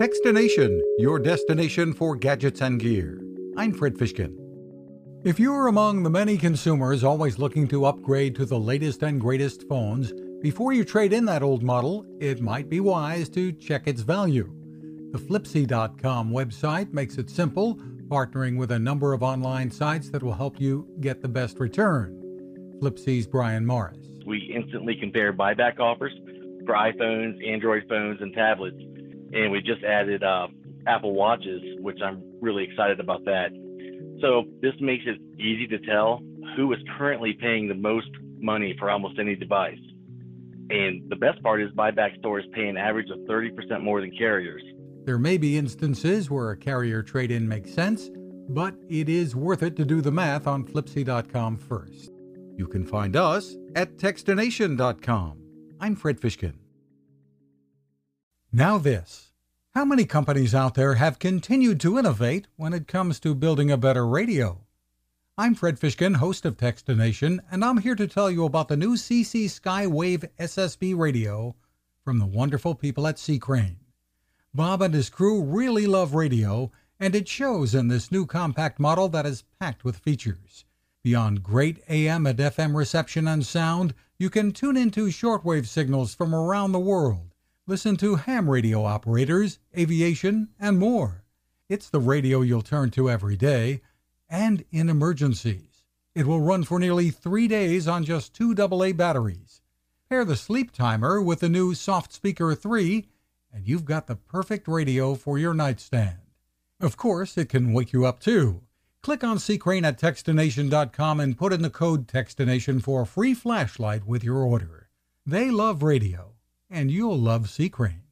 Techstination, your destination for gadgets and gear. I'm Fred Fishkin. If you're among the many consumers always looking to upgrade to the latest and greatest phones, before you trade in that old model, it might be wise to check its value. The Flipsy.com website makes it simple, partnering with a number of online sites that will help you get the best return. Flipsy's Brian Morris. We instantly compare buyback offers for iPhones, Android phones, and tablets and we just added uh, Apple Watches, which I'm really excited about that. So this makes it easy to tell who is currently paying the most money for almost any device. And the best part is buyback stores pay an average of 30% more than carriers. There may be instances where a carrier trade in makes sense, but it is worth it to do the math on Flipsy.com first. You can find us at Techstination.com. I'm Fred Fishkin. Now, this. How many companies out there have continued to innovate when it comes to building a better radio? I'm Fred Fishkin, host of Techstination, and I'm here to tell you about the new CC Skywave SSB radio from the wonderful people at C. Crane. Bob and his crew really love radio, and it shows in this new compact model that is packed with features. Beyond great AM and FM reception and sound, you can tune into shortwave signals from around the world Listen to ham radio operators, aviation, and more. It's the radio you'll turn to every day and in emergencies. It will run for nearly three days on just two AA batteries. Pair the sleep timer with the new Soft Speaker 3, and you've got the perfect radio for your nightstand. Of course, it can wake you up too. Click on Crane at Techstination.com and put in the code Techstination for a free flashlight with your order. They love radio and you'll love C. Crane.